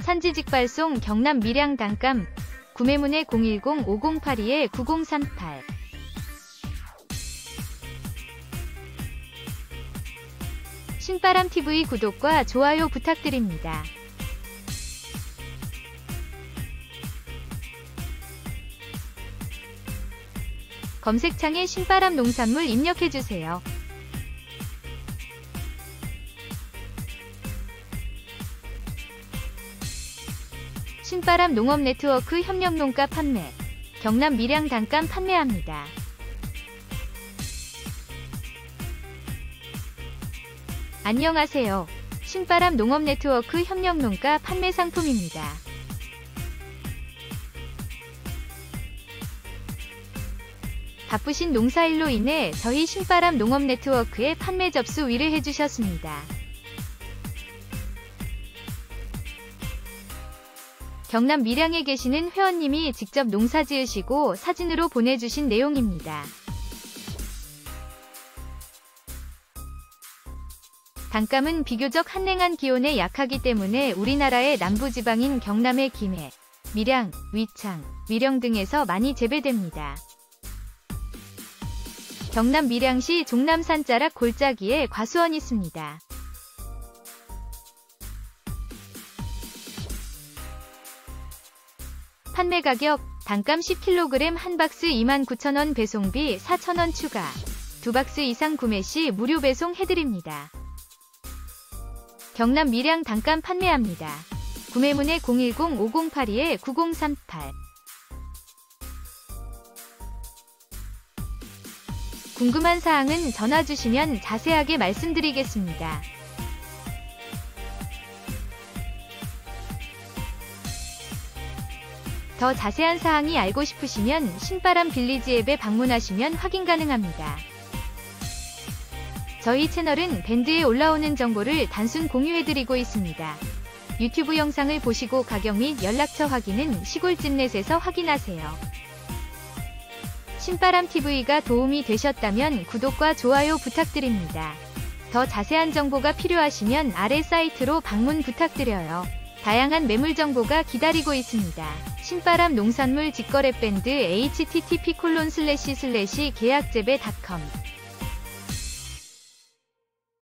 산지 직발송 경남 밀양 단감 구매문의 010-5082-9038 신바람TV 구독과 좋아요 부탁드립니다. 검색창에 신바람 농산물 입력해주세요. 신바람 농업 네트워크 협력 농가 판매 경남 밀양 단감 판매합니다. 안녕하세요. 신바람 농업 네트워크 협력 농가 판매 상품입니다. 바쁘신 농사일로 인해 저희 신바람 농업 네트워크에 판매 접수 위를 해주셨습니다. 경남 밀양에 계시는 회원님이 직접 농사 지으시고 사진으로 보내주신 내용입니다. 단감은 비교적 한랭한 기온에 약하기 때문에 우리나라의 남부지방인 경남의 김해, 밀양, 위창, 위령 등에서 많이 재배됩니다. 경남 밀양시 종남산 자락 골짜기에 과수원이 있습니다. 판매 가격 단감 10kg 한 박스 29,000원 배송비 4,000원 추가 두 박스 이상 구매 시 무료 배송 해드립니다. 경남 밀양 단감 판매합니다. 구매문의 010-5082-9038 궁금한 사항은 전화 주시면 자세하게 말씀드리겠습니다. 더 자세한 사항이 알고 싶으시면 신바람 빌리지 앱에 방문하시면 확인 가능합니다. 저희 채널은 밴드에 올라오는 정보를 단순 공유해드리고 있습니다. 유튜브 영상을 보시고 가격 및 연락처 확인은 시골집넷에서 확인하세요. 신바람TV가 도움이 되셨다면 구독과 좋아요 부탁드립니다. 더 자세한 정보가 필요하시면 아래 사이트로 방문 부탁드려요. 다양한 매물 정보가 기다리고 있습니다. 신바람 농산물 직거래 밴드 http:// 계약재배닷컴